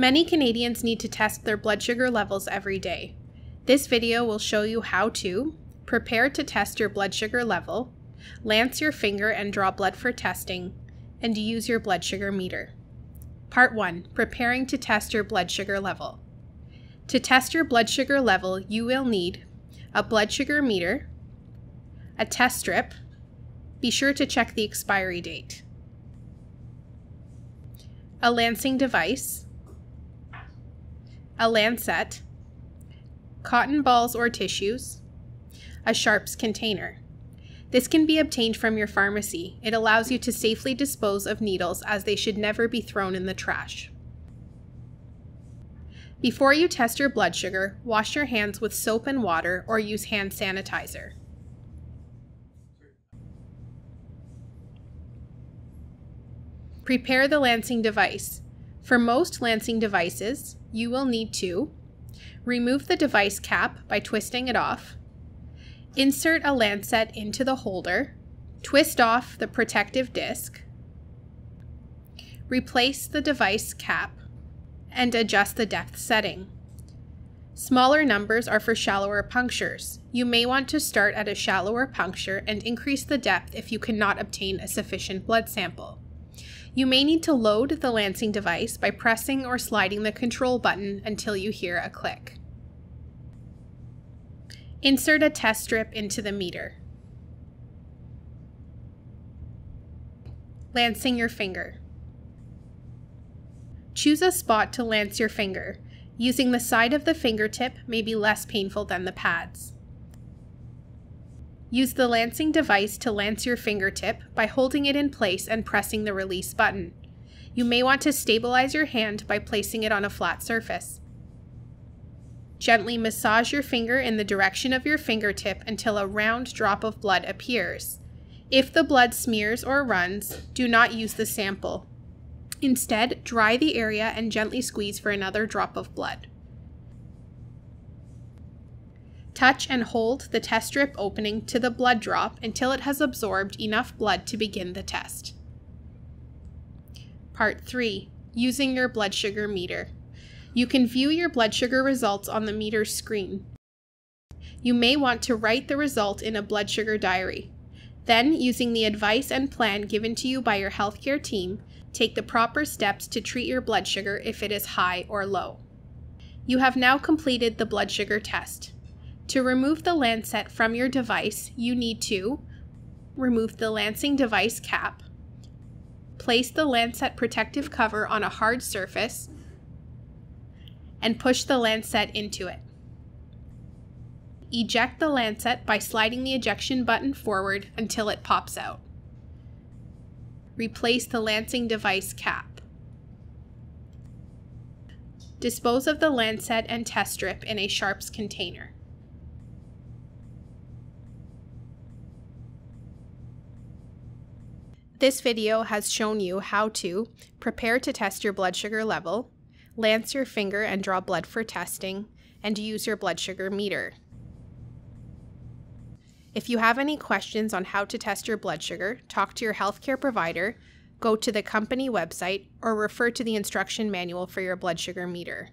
Many Canadians need to test their blood sugar levels every day. This video will show you how to prepare to test your blood sugar level, lance your finger and draw blood for testing, and use your blood sugar meter. Part 1 Preparing to test your blood sugar level. To test your blood sugar level, you will need a blood sugar meter, a test strip, be sure to check the expiry date, a lancing device, a lancet, cotton balls or tissues, a sharps container. This can be obtained from your pharmacy. It allows you to safely dispose of needles as they should never be thrown in the trash. Before you test your blood sugar, wash your hands with soap and water or use hand sanitizer. Prepare the lancing device. For most lancing devices, you will need to remove the device cap by twisting it off, insert a lancet into the holder, twist off the protective disc, replace the device cap, and adjust the depth setting. Smaller numbers are for shallower punctures. You may want to start at a shallower puncture and increase the depth if you cannot obtain a sufficient blood sample. You may need to load the lancing device by pressing or sliding the control button until you hear a click. Insert a test strip into the meter. Lancing your finger. Choose a spot to lance your finger. Using the side of the fingertip may be less painful than the pads. Use the lancing device to lance your fingertip by holding it in place and pressing the release button. You may want to stabilize your hand by placing it on a flat surface. Gently massage your finger in the direction of your fingertip until a round drop of blood appears. If the blood smears or runs, do not use the sample. Instead, dry the area and gently squeeze for another drop of blood. Touch and hold the test strip opening to the blood drop until it has absorbed enough blood to begin the test. Part 3 Using your blood sugar meter. You can view your blood sugar results on the meter screen. You may want to write the result in a blood sugar diary. Then, using the advice and plan given to you by your healthcare team, take the proper steps to treat your blood sugar if it is high or low. You have now completed the blood sugar test. To remove the lancet from your device, you need to remove the lancing device cap, place the lancet protective cover on a hard surface, and push the lancet into it. Eject the lancet by sliding the ejection button forward until it pops out. Replace the lancing device cap. Dispose of the lancet and test strip in a sharps container. This video has shown you how to prepare to test your blood sugar level, lance your finger and draw blood for testing, and use your blood sugar meter. If you have any questions on how to test your blood sugar, talk to your healthcare provider, go to the company website, or refer to the instruction manual for your blood sugar meter.